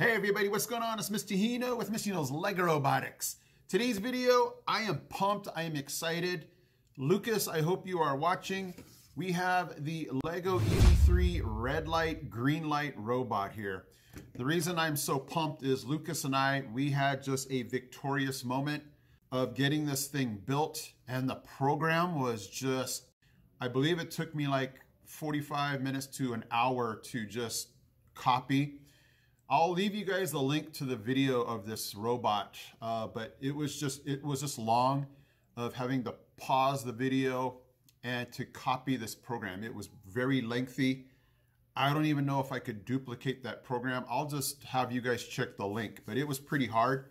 Hey everybody, what's going on? It's Mr. Hino with Mr. Hino's Lego Robotics. Today's video, I am pumped, I am excited. Lucas, I hope you are watching. We have the Lego EV3 red light, green light robot here. The reason I'm so pumped is Lucas and I, we had just a victorious moment of getting this thing built and the program was just, I believe it took me like 45 minutes to an hour to just copy I'll leave you guys the link to the video of this robot, uh, but it was just it was just long of having to pause the video and to copy this program. It was very lengthy. I don't even know if I could duplicate that program. I'll just have you guys check the link, but it was pretty hard.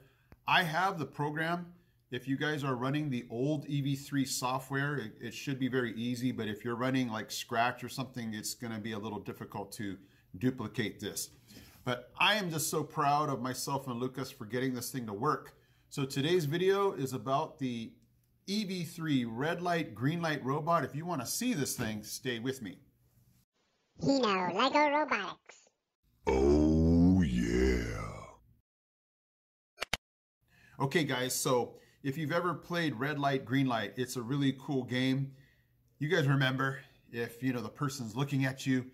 I have the program. If you guys are running the old EV3 software, it, it should be very easy, but if you're running like Scratch or something, it's gonna be a little difficult to duplicate this. But I am just so proud of myself and Lucas for getting this thing to work. So today's video is about the EV3 red light, green light robot. If you want to see this thing, stay with me. Hino Lego Robotics. Oh, yeah. Okay, guys, so if you've ever played red light, green light, it's a really cool game. You guys remember if, you know, the person's looking at you,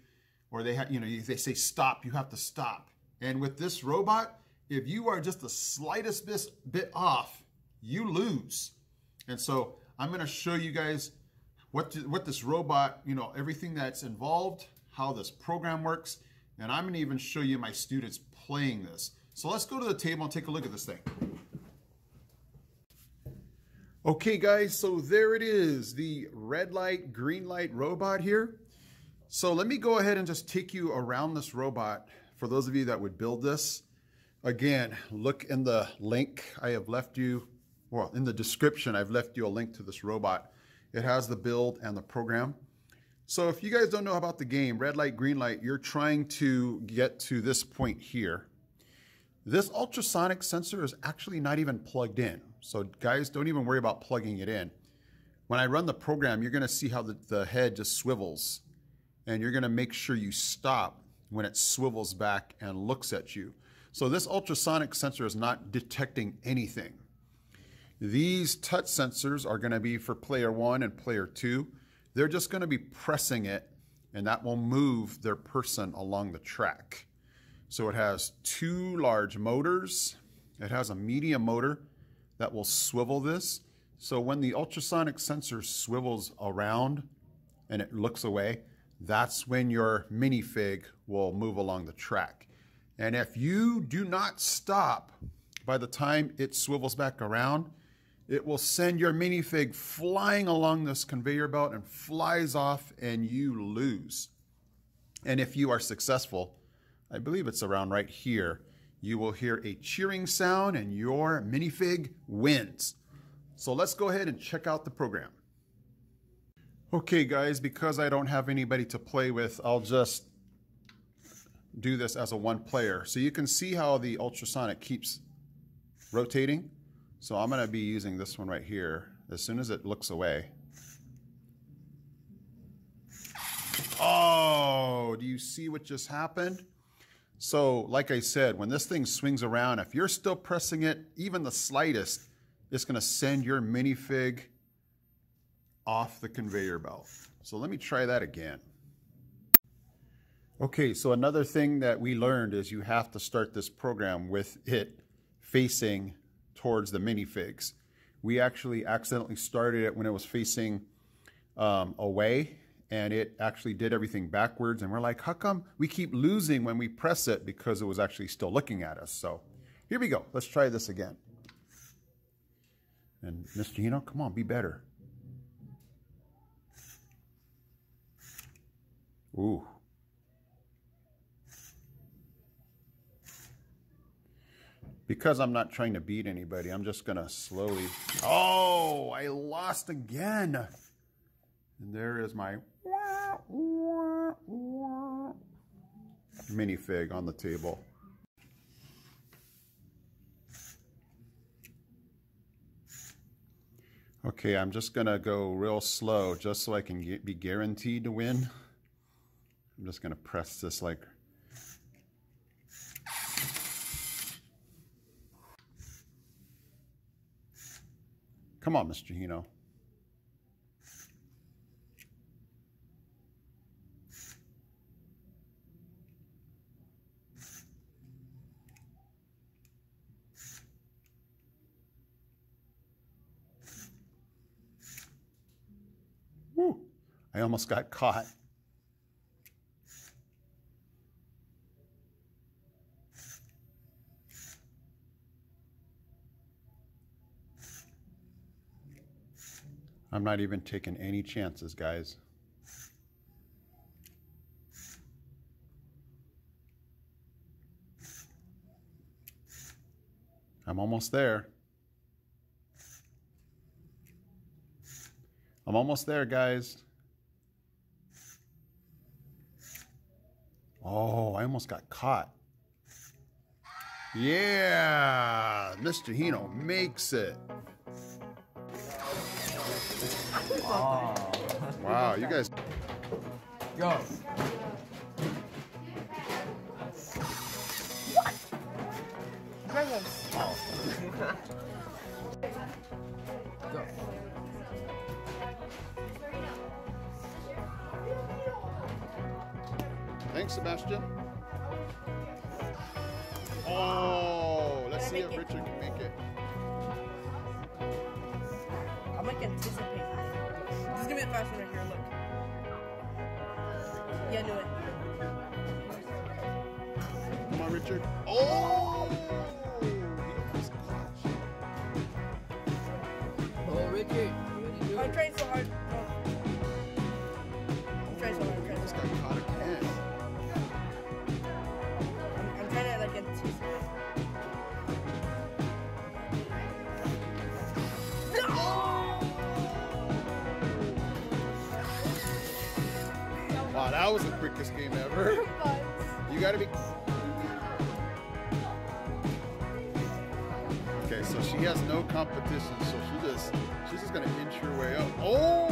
or they have, you know, they say stop, you have to stop. And with this robot, if you are just the slightest bit off, you lose. And so I'm going to show you guys what to, what this robot, you know, everything that's involved, how this program works, and I'm going to even show you my students playing this. So let's go to the table and take a look at this thing. Okay guys, so there it is, the red light, green light robot here. So let me go ahead and just take you around this robot for those of you that would build this. Again, look in the link I have left you, well, in the description, I've left you a link to this robot. It has the build and the program. So if you guys don't know about the game, red light, green light, you're trying to get to this point here. This ultrasonic sensor is actually not even plugged in. So guys, don't even worry about plugging it in. When I run the program, you're gonna see how the, the head just swivels and you're gonna make sure you stop when it swivels back and looks at you. So this ultrasonic sensor is not detecting anything. These touch sensors are gonna be for player one and player two. They're just gonna be pressing it and that will move their person along the track. So it has two large motors. It has a medium motor that will swivel this. So when the ultrasonic sensor swivels around and it looks away, that's when your minifig will move along the track. And if you do not stop by the time it swivels back around, it will send your minifig flying along this conveyor belt and flies off and you lose. And if you are successful, I believe it's around right here, you will hear a cheering sound and your minifig wins. So let's go ahead and check out the program. Okay guys, because I don't have anybody to play with, I'll just do this as a one player. So you can see how the ultrasonic keeps rotating. So I'm gonna be using this one right here as soon as it looks away. Oh, do you see what just happened? So like I said, when this thing swings around, if you're still pressing it, even the slightest, it's gonna send your minifig off the conveyor belt. So let me try that again. Okay, so another thing that we learned is you have to start this program with it facing towards the minifigs. We actually accidentally started it when it was facing um, away and it actually did everything backwards and we're like, how come we keep losing when we press it because it was actually still looking at us? So here we go. Let's try this again. And Mr. Hino, come on, be better. Ooh. Because I'm not trying to beat anybody, I'm just going to slowly... Oh, I lost again. And there is my minifig on the table. Okay, I'm just going to go real slow just so I can get, be guaranteed to win. I'm just going to press this like Come on, Mr. Hino. I almost got caught. I'm not even taking any chances, guys. I'm almost there. I'm almost there, guys. Oh, I almost got caught. Yeah, Mr. Hino makes it. Wow, you guys. Go. What? Go. Thanks, Sebastian. Oh, let's see if Richard can make it. I'm like anticipating. This is gonna be the fast one right here. Look. Yeah, I knew it. Come on, Richard. Oh! He almost caught you. Oh, Richard. I'm trying so hard. Oh. I'm trying so hard. I'm trying so hard. Game ever. You gotta be. Okay, so she has no competition, so she just she's just gonna inch her way up. Oh,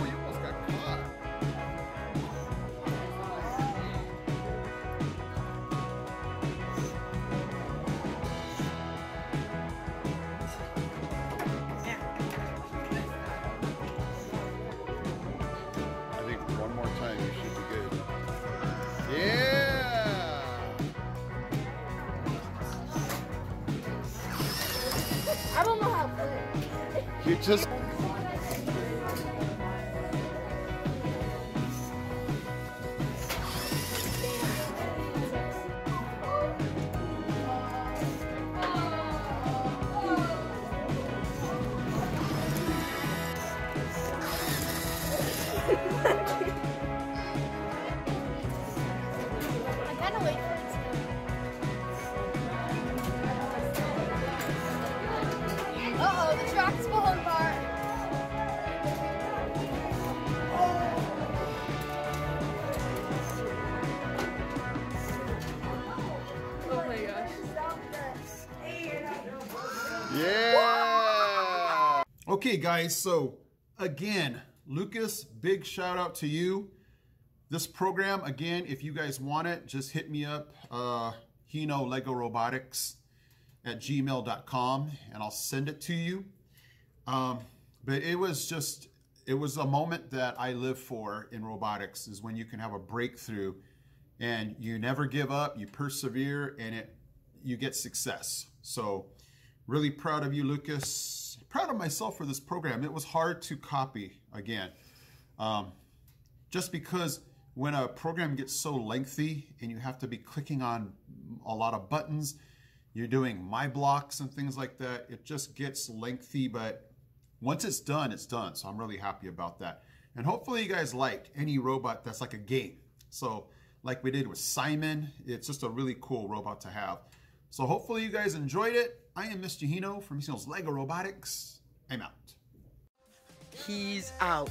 just. Yeah. Okay, guys. So again, Lucas, big shout out to you. This program, again, if you guys want it, just hit me up, uh, Hino Lego Robotics at gmail.com and I'll send it to you. Um, but it was just, it was a moment that I live for in robotics is when you can have a breakthrough and you never give up, you persevere, and it you get success. So really proud of you, Lucas. Proud of myself for this program. It was hard to copy again. Um, just because when a program gets so lengthy and you have to be clicking on a lot of buttons, you're doing my blocks and things like that, it just gets lengthy, but once it's done, it's done. So I'm really happy about that. And hopefully you guys liked any robot that's like a game. So like we did with Simon, it's just a really cool robot to have. So hopefully you guys enjoyed it. I am Mr. Hino from Mr. Hino's Lego Robotics. I'm out. He's out.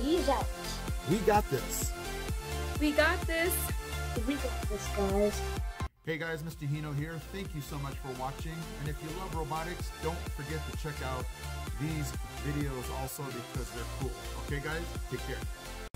He's out. We got this. We got this. We got this, guys. Hey guys, Mr. Hino here. Thank you so much for watching. And if you love robotics, don't forget to check out these videos also because they're cool. Okay guys, take care.